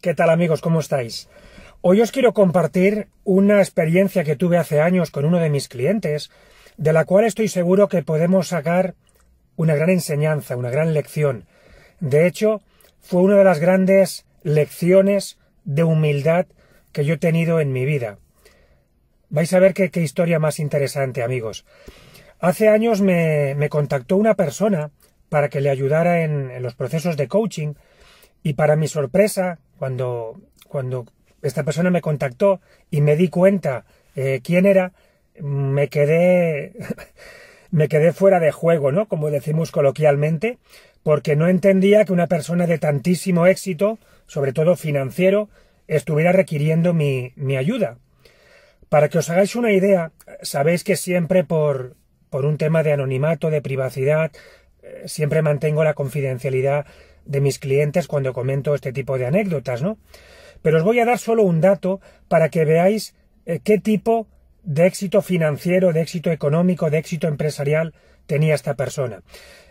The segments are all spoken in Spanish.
¿Qué tal amigos? ¿Cómo estáis? Hoy os quiero compartir una experiencia que tuve hace años con uno de mis clientes, de la cual estoy seguro que podemos sacar una gran enseñanza, una gran lección. De hecho, fue una de las grandes lecciones de humildad que yo he tenido en mi vida. Vais a ver qué, historia más interesante, amigos. Hace años me, contactó una persona para que le ayudara en los procesos de coaching y para mi sorpresa, cuando, cuando esta persona me contactó y me di cuenta eh, quién era, me quedé, me quedé fuera de juego, ¿no? Como decimos coloquialmente, porque no entendía que una persona de tantísimo éxito, sobre todo financiero, estuviera requiriendo mi, mi ayuda. Para que os hagáis una idea, sabéis que siempre por, por un tema de anonimato, de privacidad, eh, siempre mantengo la confidencialidad de mis clientes cuando comento este tipo de anécdotas, ¿no? Pero os voy a dar solo un dato para que veáis eh, qué tipo de éxito financiero, de éxito económico, de éxito empresarial tenía esta persona.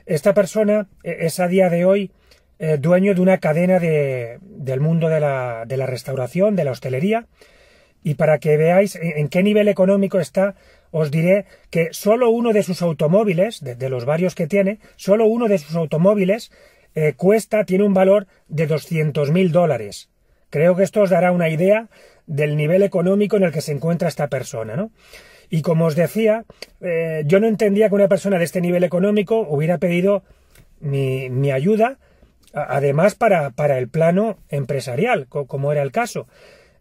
Esta persona eh, es a día de hoy eh, dueño de una cadena de, del mundo de la, de la, restauración, de la hostelería, y para que veáis en, qué nivel económico está, os diré que solo uno de sus automóviles, de, de los varios que tiene, solo uno de sus automóviles eh, cuesta, tiene un valor de 200.000 dólares. Creo que esto os dará una idea del nivel económico en el que se encuentra esta persona, ¿no? Y como os decía, eh, yo no entendía que una persona de este nivel económico hubiera pedido mi, ayuda, además para, para, el plano empresarial, como era el caso.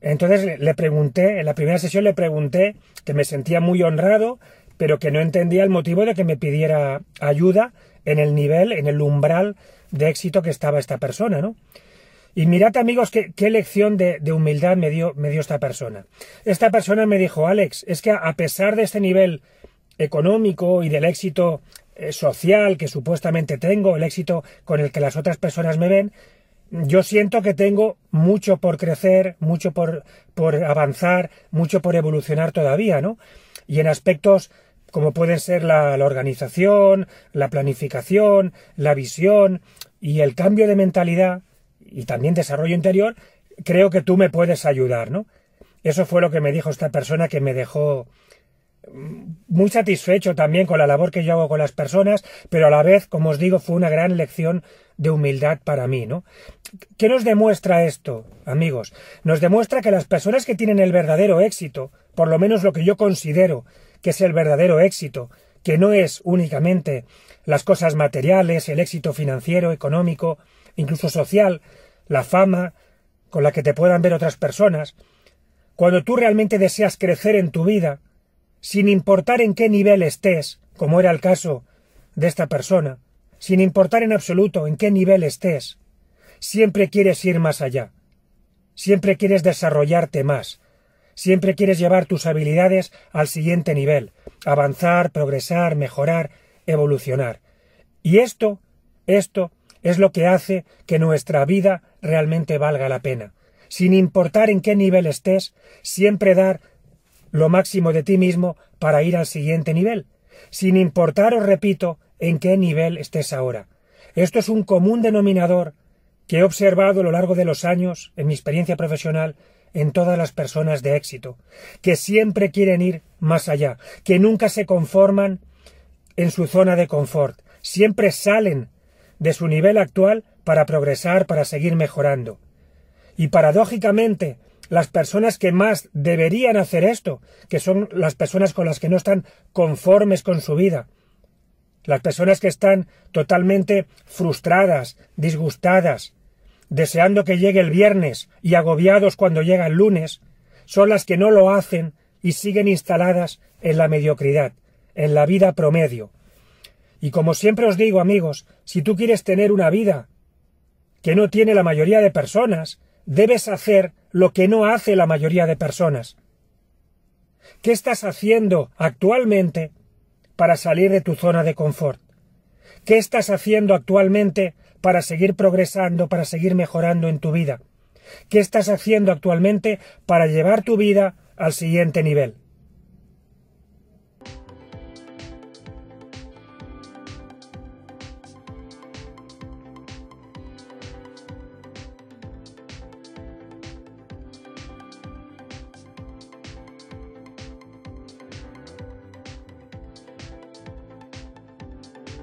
Entonces le pregunté, en la primera sesión le pregunté que me sentía muy honrado, pero que no entendía el motivo de que me pidiera ayuda en el nivel, en el umbral de éxito que estaba esta persona, ¿no? Y mirad amigos qué, qué lección de, humildad me dio, me dio esta persona. Esta persona me dijo, Alex, es que a pesar de este nivel económico y del éxito eh, social que supuestamente tengo, el éxito con el que las otras personas me ven, yo siento que tengo mucho por crecer, mucho por, por avanzar, mucho por evolucionar todavía, ¿no? Y en aspectos como pueden ser la, organización, la planificación, la visión y el cambio de mentalidad y también desarrollo interior, creo que tú me puedes ayudar, ¿no? Eso fue lo que me dijo esta persona que me dejó muy satisfecho también con la labor que yo hago con las personas, pero a la vez, como os digo, fue una gran lección de humildad para mí, ¿no? ¿Qué nos demuestra esto, amigos? Nos demuestra que las personas que tienen el verdadero éxito, por lo menos lo que yo considero que es el verdadero éxito, que no es únicamente las cosas materiales, el éxito financiero, económico, incluso social, la fama con la que te puedan ver otras personas, cuando tú realmente deseas crecer en tu vida, sin importar en qué nivel estés, como era el caso de esta persona, sin importar en absoluto en qué nivel estés, siempre quieres ir más allá, siempre quieres desarrollarte más, Siempre quieres llevar tus habilidades al siguiente nivel, avanzar, progresar, mejorar, evolucionar. Y esto, esto es lo que hace que nuestra vida realmente valga la pena. Sin importar en qué nivel estés, siempre dar lo máximo de ti mismo para ir al siguiente nivel. Sin importar, os repito, en qué nivel estés ahora. Esto es un común denominador que he observado a lo largo de los años en mi experiencia profesional en todas las personas de éxito, que siempre quieren ir más allá, que nunca se conforman en su zona de confort, siempre salen de su nivel actual para progresar, para seguir mejorando. Y paradójicamente, las personas que más deberían hacer esto, que son las personas con las que no están conformes con su vida, las personas que están totalmente frustradas, disgustadas, deseando que llegue el viernes y agobiados cuando llega el lunes, son las que no lo hacen y siguen instaladas en la mediocridad, en la vida promedio. Y como siempre os digo, amigos, si tú quieres tener una vida que no tiene la mayoría de personas, debes hacer lo que no hace la mayoría de personas. ¿Qué estás haciendo actualmente para salir de tu zona de confort? ¿Qué estás haciendo actualmente para seguir progresando, para seguir mejorando en tu vida? ¿Qué estás haciendo actualmente para llevar tu vida al siguiente nivel?